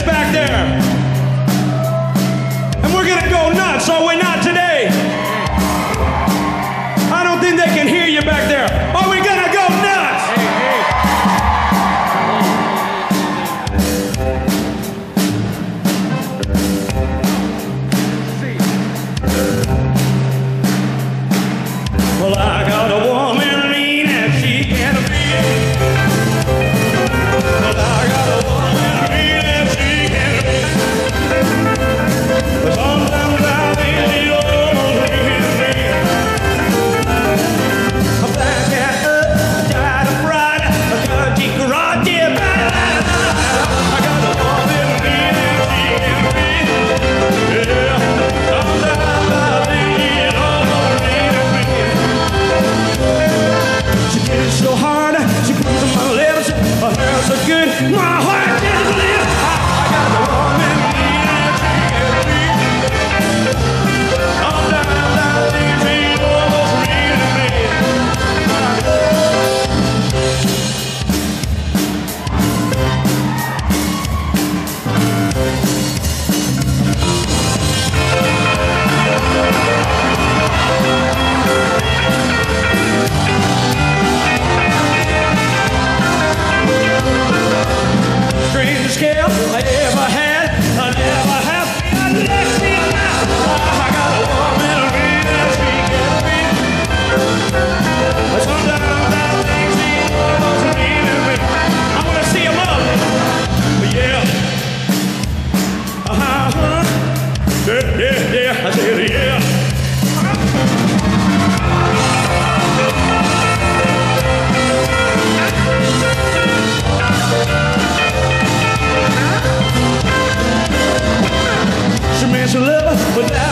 back there. And we're going to go nuts, are we not? to live now.